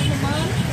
मुसलमान